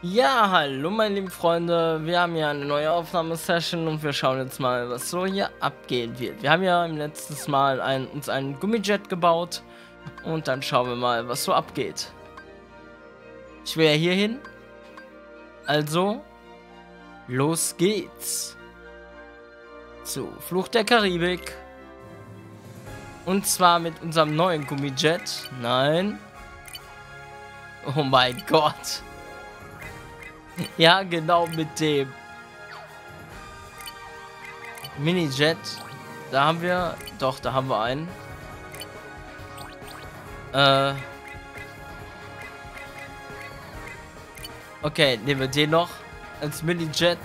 Ja, hallo meine lieben Freunde, wir haben hier eine neue Aufnahmesession und wir schauen jetzt mal, was so hier abgehen wird. Wir haben ja im letzten Mal ein, uns einen Gummijet gebaut und dann schauen wir mal, was so abgeht. Ich will ja hier hin, also los geht's zu Fluch der Karibik und zwar mit unserem neuen Gummijet. Nein. Oh mein Gott. Ja, genau mit dem Minijet. Da haben wir, doch, da haben wir einen. Äh. Okay, nehmen wir den noch als Minijet.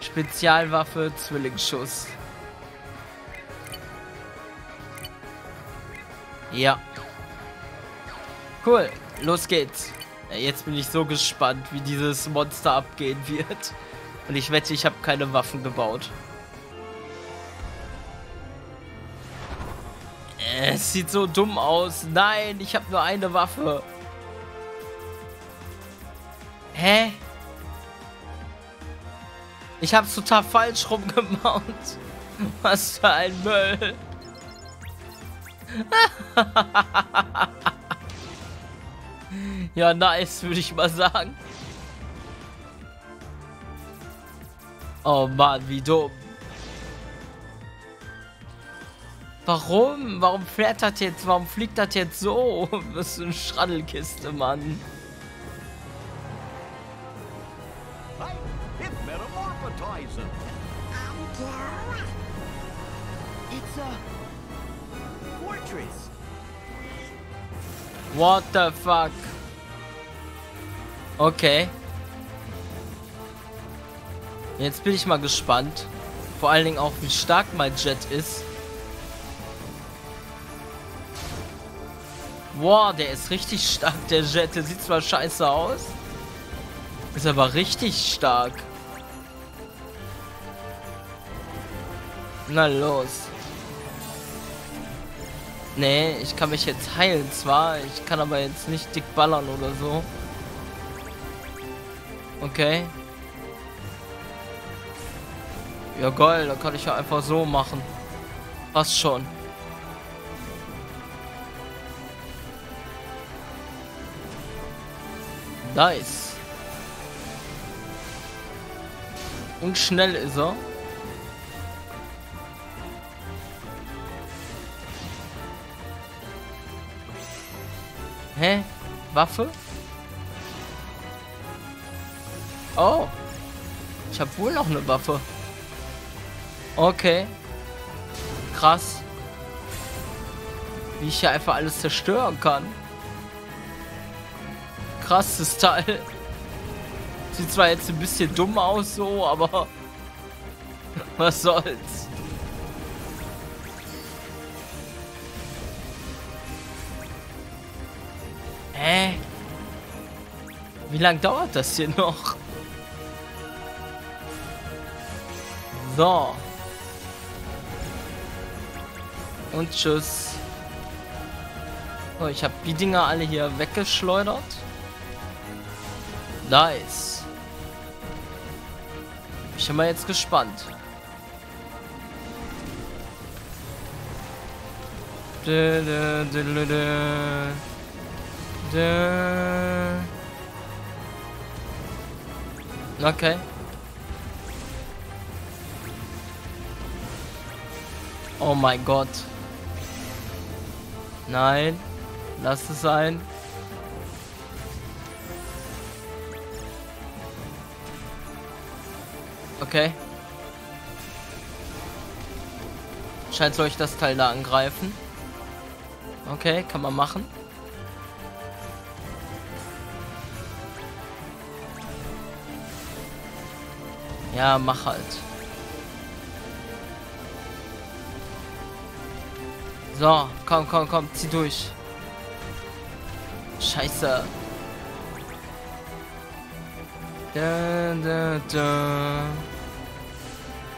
Spezialwaffe, Zwillingsschuss. Ja. Cool, los geht's. Jetzt bin ich so gespannt, wie dieses Monster abgehen wird. Und ich wette, ich habe keine Waffen gebaut. Es sieht so dumm aus. Nein, ich habe nur eine Waffe. Hä? Ich habe es total falsch rumgemacht. Was für ein Müll. Ja, nice, würde ich mal sagen. Oh Mann, wie dumm. Warum? Warum fährt das jetzt? Warum fliegt das jetzt so? Das ist eine Schraddelkiste, Mann. What the fuck? Okay. Jetzt bin ich mal gespannt. Vor allen Dingen auch, wie stark mein Jet ist. Wow, der ist richtig stark, der Jet. Der sieht zwar scheiße aus. Ist aber richtig stark. Na los. Nee, ich kann mich jetzt heilen zwar. Ich kann aber jetzt nicht dick ballern oder so. Okay. Ja geil, dann kann ich ja einfach so machen. Passt schon. Nice. Und schnell ist er. Waffe? Oh. Ich habe wohl noch eine Waffe. Okay. Krass. Wie ich hier einfach alles zerstören kann. Krasses Teil. Sieht zwar jetzt ein bisschen dumm aus so, aber was soll's. Hä? Wie lange dauert das hier noch? So. Und tschüss. Oh, ich habe die Dinger alle hier weggeschleudert. Nice. Ich bin mal jetzt gespannt. Dö, dö, dö, okay. Oh mein Gott. Nein. Lass es sein. Okay. Scheint soll ich das Teil da angreifen. Okay, kann man machen. Ja, mach halt. So, komm, komm, komm, zieh durch. Scheiße. Da, da, da.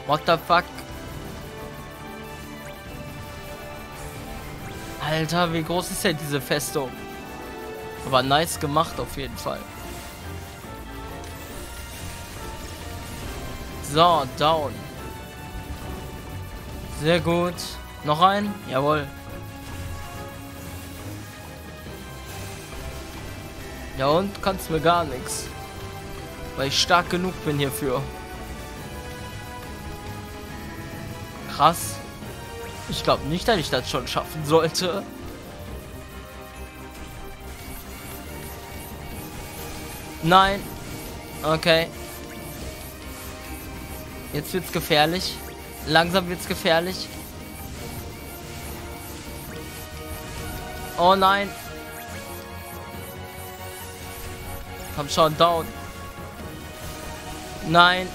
What the fuck? Alter, wie groß ist denn diese Festung? Aber nice gemacht auf jeden Fall. So, down. Sehr gut. Noch ein? Jawohl. Ja und? Kannst mir gar nichts. Weil ich stark genug bin hierfür. Krass. Ich glaube nicht, dass ich das schon schaffen sollte. Nein. Okay. Jetzt wird's gefährlich. Langsam wird's gefährlich. Oh nein. Komm schon, down. Nein.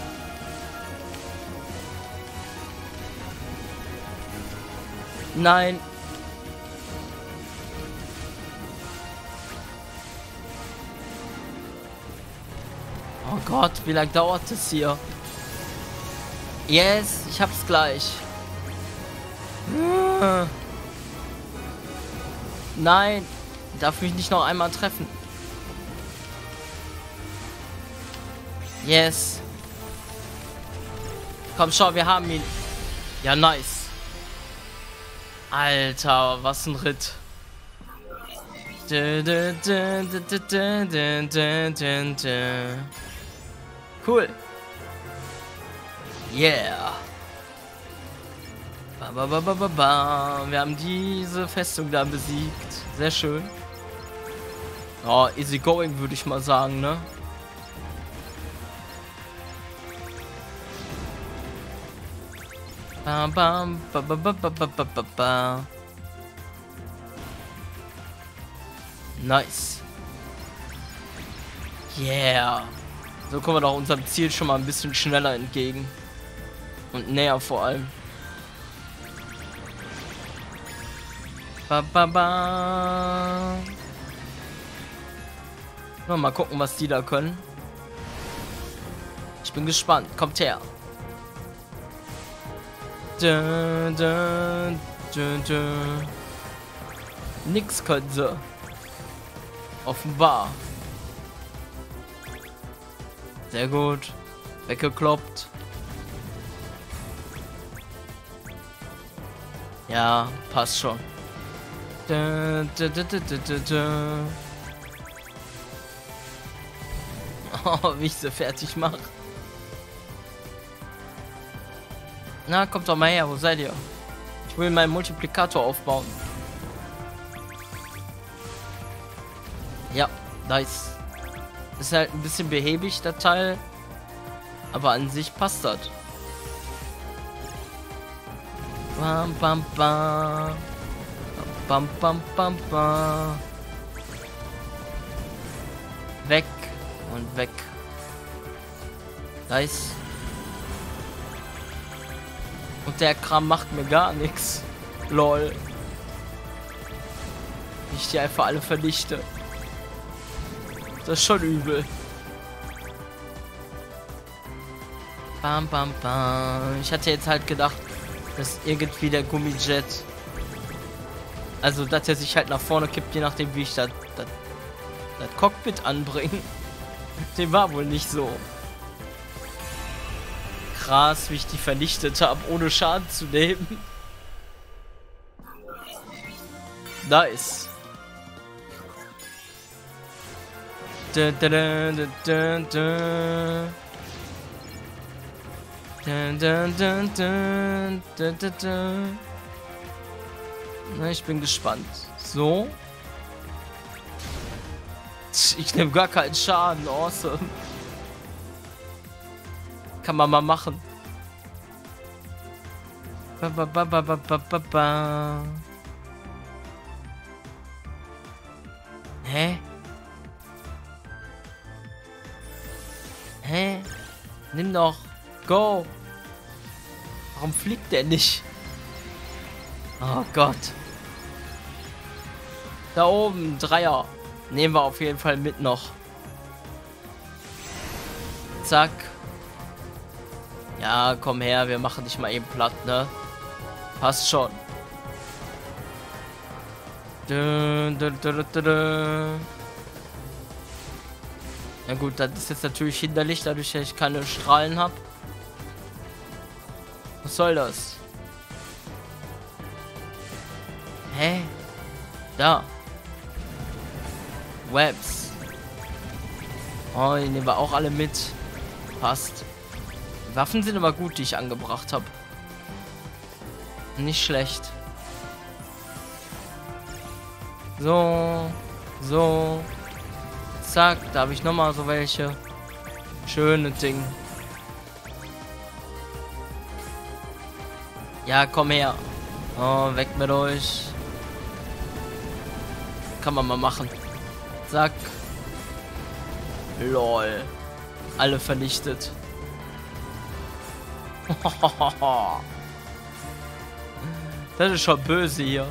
Nein. Oh Gott, wie lange dauert es hier? Yes, ich hab's gleich. Nein, darf mich nicht noch einmal treffen. Yes. Komm schon, wir haben ihn. Ja, nice. Alter, was ein Ritt. Cool. Yeah. Ba, ba, ba. Wir haben diese Festung da besiegt. Sehr schön. Oh, easy going, würde ich mal sagen, ne? Bam, bam, ba, ba, ba, ba, ba, ba, ba. Nice. Yeah. So kommen wir doch unserem Ziel schon mal ein bisschen schneller entgegen. Und näher vor allem. Ba, ba, ba. Mal gucken, was die da können. Ich bin gespannt. Kommt her. Dun, dun, dun. Nix können sie. Offenbar. Sehr gut. Weggekloppt. Ja, passt schon. Da, da, da, oh, wie ich sie fertig mache. Na, kommt doch mal her, wo seid ihr? Ich will meinen Multiplikator aufbauen. Ja, nice. Ist halt ein bisschen behäbig, der Teil. Aber an sich passt das. Bam, bam, bam. Bam, bam, bam, bam. Weg und weg. Nice. Und der Kram macht mir gar nichts. Lol. Ich die einfach alle vernichte. Das ist schon übel. Bam, bam, bam. Ich hatte jetzt halt gedacht, dass irgendwie der Gummijet. Also, dass er sich halt nach vorne kippt, je nachdem, wie ich das, das, das Cockpit anbringe. Dem war wohl nicht so krass, wie ich die vernichtet habe, ohne Schaden zu nehmen. Nice. Dun, dun, dun, dun, dun. Na, ich bin gespannt. So. Ich nehme gar keinen Schaden. Awesome. Kann man mal machen. Ba, ba, ba, ba, ba, ba, ba. Hä? Hä? Nimm doch. Go. Warum fliegt der nicht? Oh Gott. Da oben, Dreier. Nehmen wir auf jeden Fall mit noch. Zack. Ja, komm her, wir machen dich mal eben platt, ne? Passt schon. Na gut, das ist jetzt natürlich hinderlich, dadurch, dass ich keine Strahlen habe. Soll das? Hä? Da. Webs. Oh, die nehmen wir auch alle mit. Passt. Waffen sind aber gut, die ich angebracht habe. Nicht schlecht. So. So. Zack, da habe ich nochmal so welche. Schöne Ding. Ja, komm her. Oh, weg mit euch. Kann man mal machen. Zack. Lol. Alle vernichtet. das ist schon böse hier.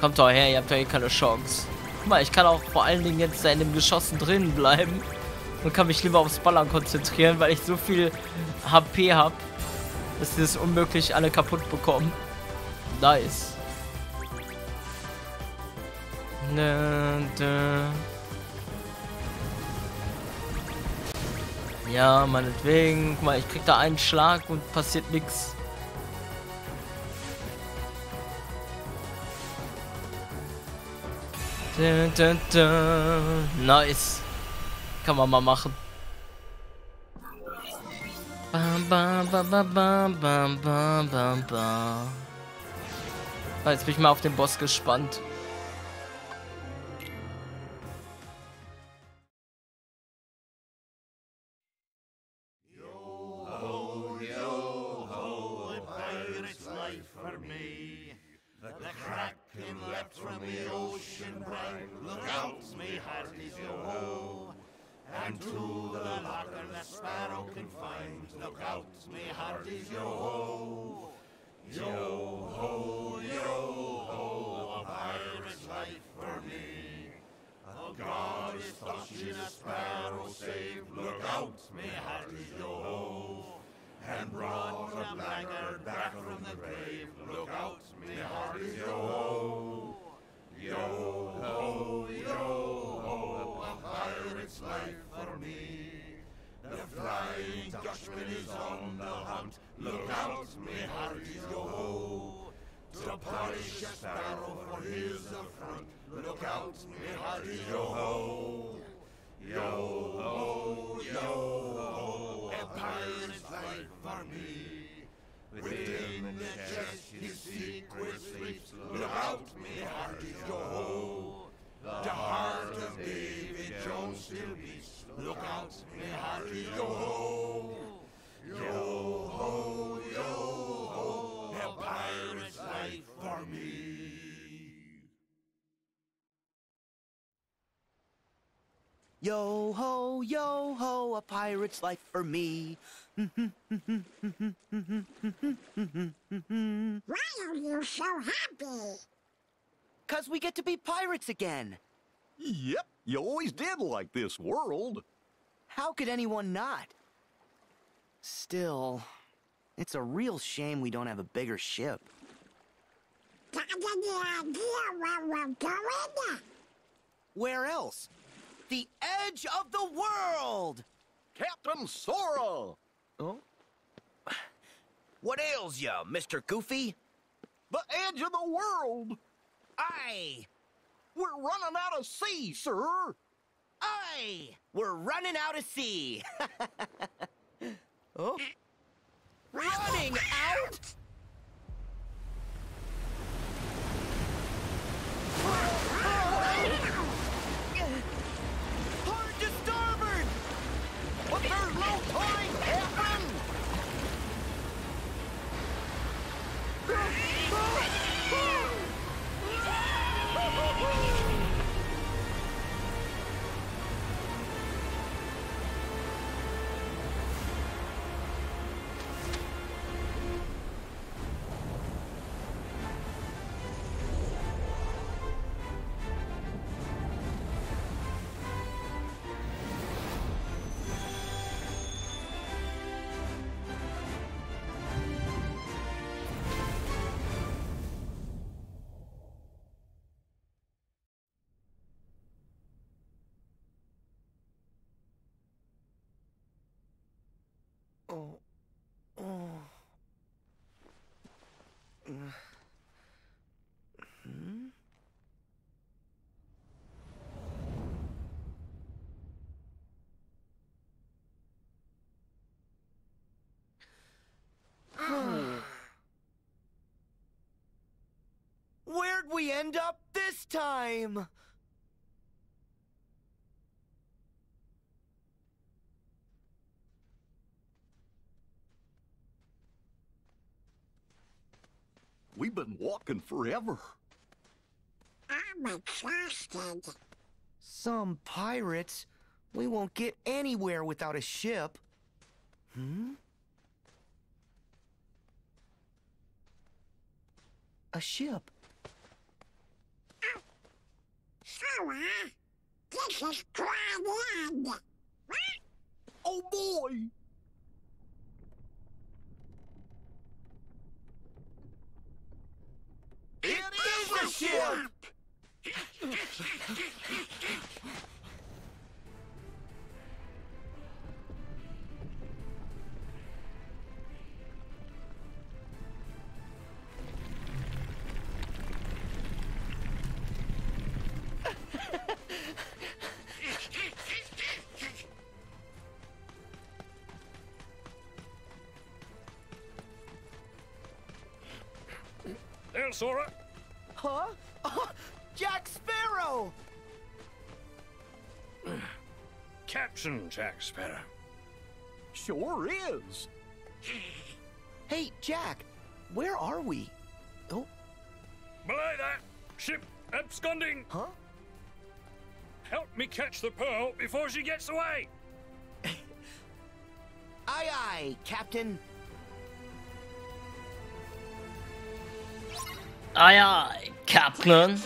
Kommt doch her, ihr habt ja eh keine Chance. Guck mal, ich kann auch vor allen Dingen jetzt in dem Geschossen drin bleiben und kann mich lieber aufs Ballern konzentrieren, weil ich so viel HP habe, dass sie es unmöglich alle kaputt bekommen. Nice. Ja, meinetwegen. Guck mal, ich krieg da einen Schlag und passiert nichts. Nice. Kann man mal machen. Bam, bam, bam, bam, bam, bam, bam, bam, bam. Jetzt bin ich mal auf den Boss gespannt. And to the locker the sparrow can find. Look out, me hearties, yo ho! Yo ho, yo ho, a pirate's life for me. A god is touching a sparrow save. Look out, me hearties, yo ho! And brought a blackguard back from the grave. Look out, me hearties, yo ho! Flying is on the hunt. Look out, me hearties, yo ho. To punish a sparrow for his affront. Look out, me hearties, yo ho. Yo ho, yo ho, a pirate's life for me. Within the chest his secret sleeps. Look out, me hearties, yo ho. The heart of David Jones still beats. Look out, me Yo ho, yo ho, a pirate's life for me. Why are you so happy? Cause we get to be pirates again. Yep, you always did like this world. How could anyone not? Still, it's a real shame we don't have a bigger ship. Got any idea where we're going? Where else? The edge of the world! Captain Sora! Oh? What ails you, Mr. Goofy? The edge of the world! Aye! We're running out of sea, sir! Aye! We're running out of sea! oh? Running out? Oh. Oh. Hmm? Where'd we end up this time? We've been walking forever. I'm exhausted. Some pirates? We won't get anywhere without a ship. Hmm? A ship. So, uh, this is Grand End. Oh boy! Is a ship! There, Sora. Huh? Oh, Jack Sparrow! Captain Jack Sparrow. Sure is. Hey, Jack, where are we? Oh, Belay that! Ship absconding! huh? Help me catch the pearl before she gets away! Aye, aye, Captain. Aye, aye, Kaplan.